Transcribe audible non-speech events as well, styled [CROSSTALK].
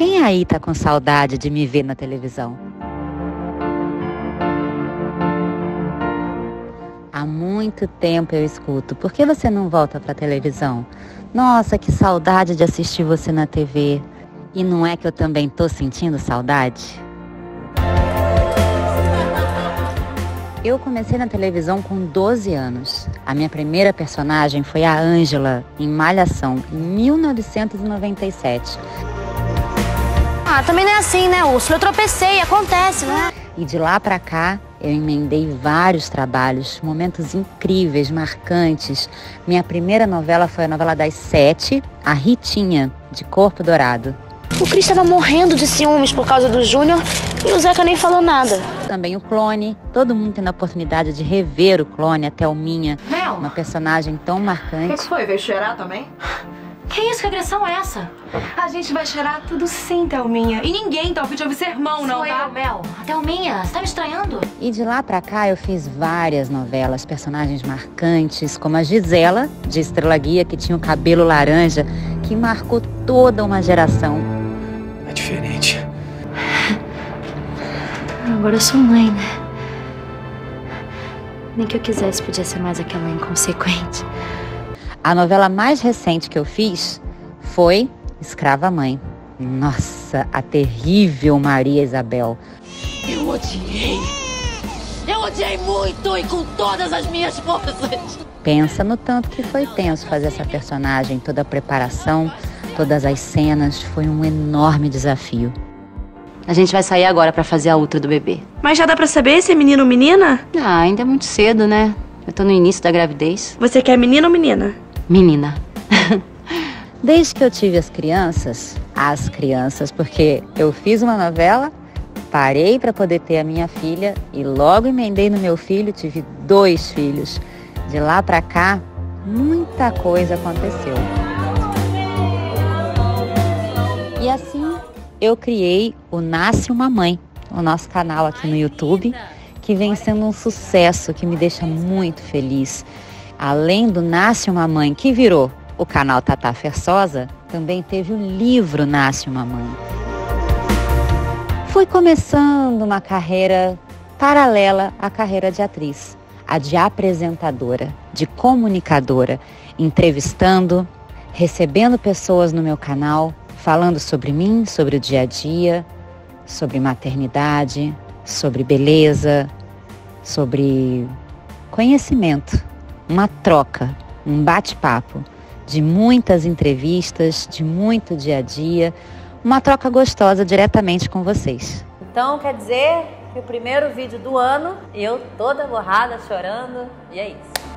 Quem aí tá com saudade de me ver na televisão? Há muito tempo eu escuto. Por que você não volta para televisão? Nossa, que saudade de assistir você na TV. E não é que eu também tô sentindo saudade? Eu comecei na televisão com 12 anos. A minha primeira personagem foi a Ângela, em Malhação, em 1997. Ah, também não é assim, né, Úrsula? Eu tropecei, acontece, né? E de lá para cá, eu emendei vários trabalhos, momentos incríveis, marcantes. Minha primeira novela foi a novela das sete, A Ritinha, de Corpo Dourado. O Cris estava morrendo de ciúmes por causa do Júnior e o Zeca nem falou nada. Também o Clone, todo mundo tendo a oportunidade de rever o Clone, a Thelminha, Mel, uma personagem tão o que, marcante. que foi? Veio cheirar também? Que isso? Que agressão é essa? A gente vai cheirar tudo sim, Thelminha. E ninguém tá ouvindo de ouvir sermão, não, Sou tá? eu, Mel. A Thelminha, você tá me estranhando? E de lá pra cá eu fiz várias novelas, personagens marcantes, como a Gisela, de Estrela Guia, que tinha o cabelo laranja, que marcou toda uma geração. É diferente. Agora eu sou mãe, né? Nem que eu quisesse podia ser mais aquela inconsequente. A novela mais recente que eu fiz foi Escrava Mãe. Nossa, a terrível Maria Isabel. Eu odiei. Eu odiei muito e com todas as minhas forças. Pensa no tanto que foi tenso fazer essa personagem, toda a preparação, todas as cenas, foi um enorme desafio. A gente vai sair agora pra fazer a ultra do bebê. Mas já dá pra saber se é menino ou menina? Ah, ainda é muito cedo, né? Eu tô no início da gravidez. Você quer menino ou menina? Menina. [LAUGHS] Desde que eu tive as crianças, as crianças, porque eu fiz uma novela, parei para poder ter a minha filha e logo emendei no meu filho, tive dois filhos. De lá para cá, muita coisa aconteceu. E assim eu criei o Nasce uma Mãe, o nosso canal aqui no YouTube, que vem sendo um sucesso, que me deixa muito feliz. Além do Nasce uma Mãe, que virou o canal Tata Fersosa, também teve o livro Nasce uma Mãe. Fui começando uma carreira paralela à carreira de atriz, a de apresentadora, de comunicadora, entrevistando, recebendo pessoas no meu canal, falando sobre mim, sobre o dia a dia, sobre maternidade, sobre beleza, sobre conhecimento, uma troca, um bate-papo de muitas entrevistas, de muito dia a dia, uma troca gostosa diretamente com vocês. Então quer dizer que o primeiro vídeo do ano, eu toda borrada, chorando, e é isso.